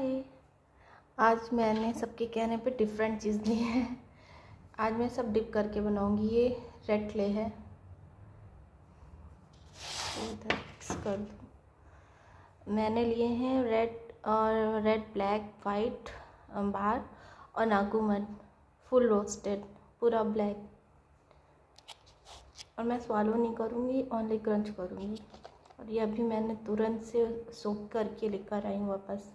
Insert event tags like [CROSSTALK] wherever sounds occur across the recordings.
हाय आज मैंने सबके कहने पे डिफरेंट चीज़ दी है। आज मैं सब डिप करके बनाऊँगी। ये रेड क्ले है। मिक्स कर दूँ। मैंने लिए हैं रेड और रेड ब्लैक वाइट बार और नागुमन फुल रोस्टेड पूरा ब्लैक और मैं स्वालो नहीं करूँगी ओनली क्रंच करूँगी। और ये अभी मैंने तुरंत से सोख करके लेकर आई हूँ वापस।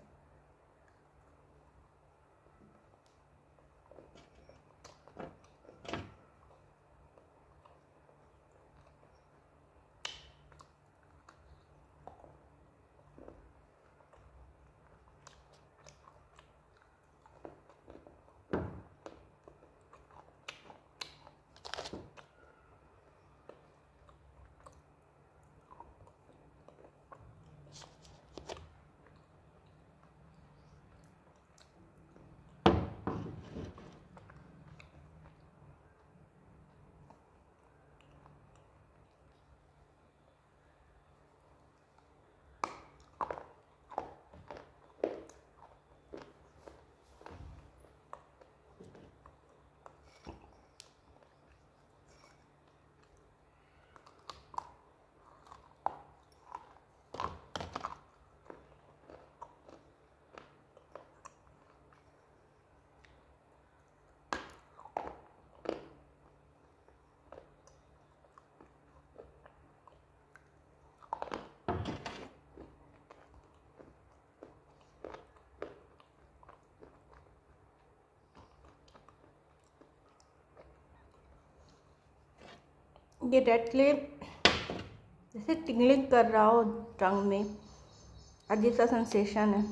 ये रेड क्ले जैसे टिंगलिंग कर रहा हो टंग में अजीब सा सेंसेशन है।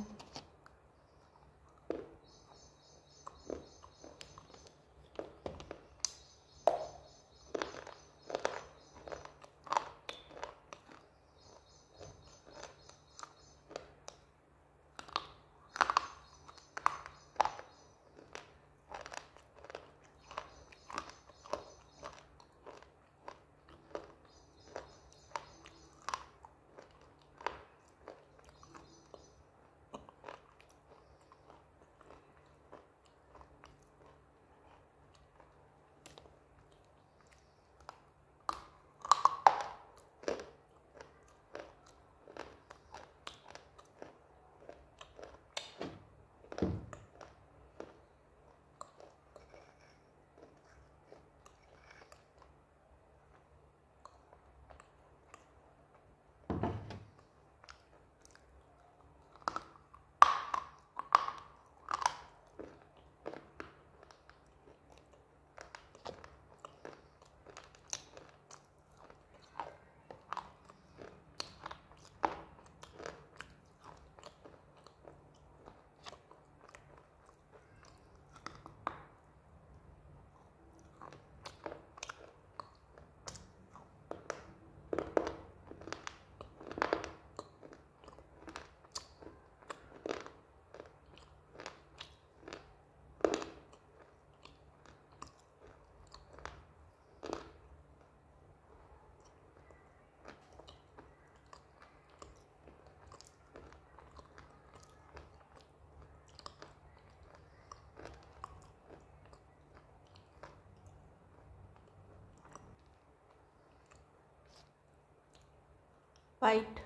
White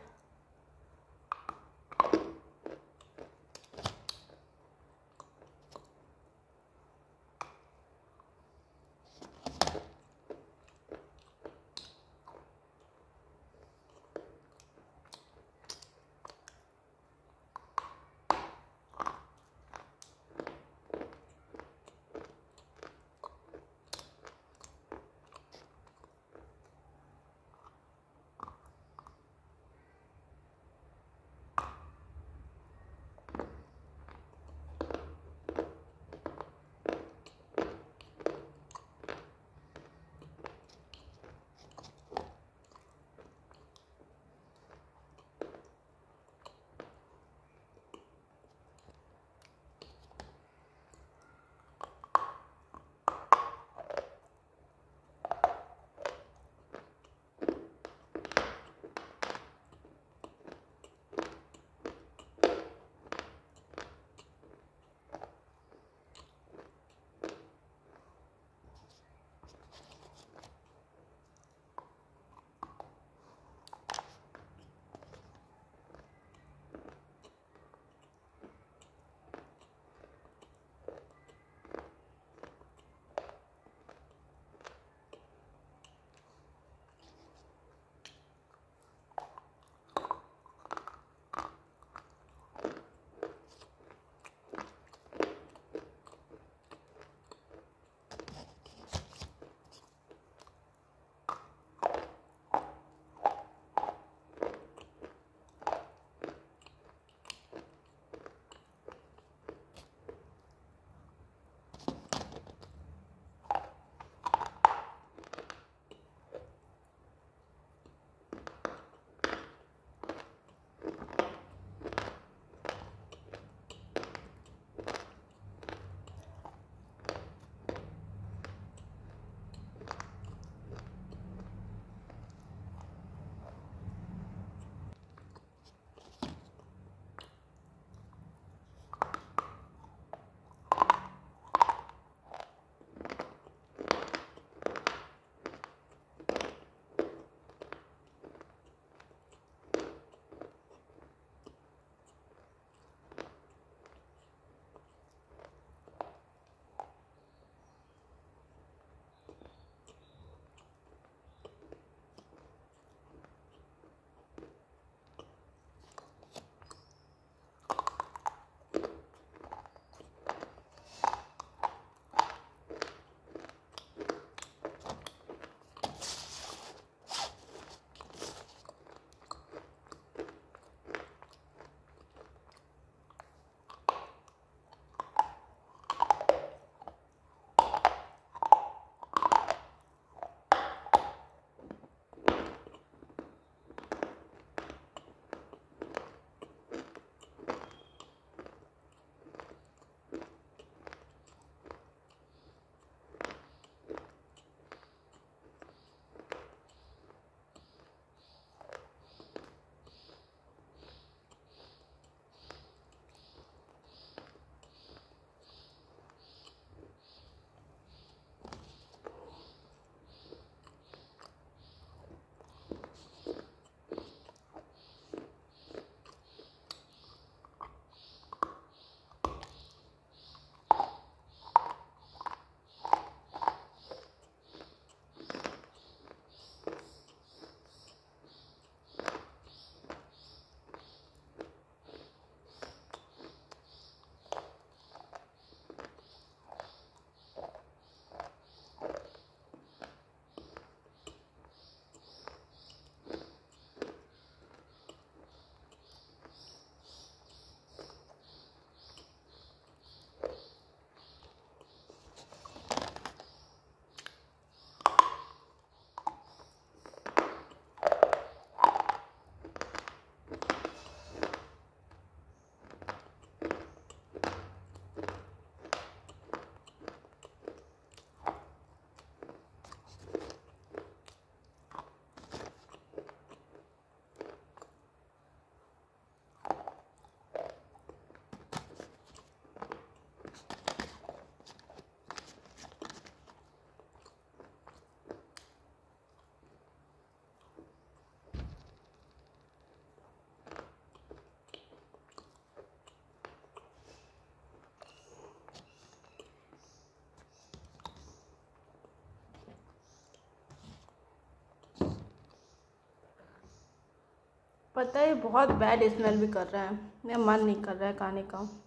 पता है, बहुत बैड स्मेल भी कर रहा है। मेरा मन नहीं कर रहा है खाने का।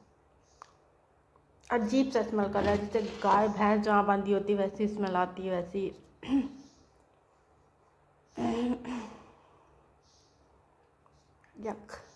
अजीब सा स्मेल कर रहा है, जैसे गाय, भैंस जहाँ बांधी होती है, वैसी स्मेल आती है, वैसी। [COUGHS] यक।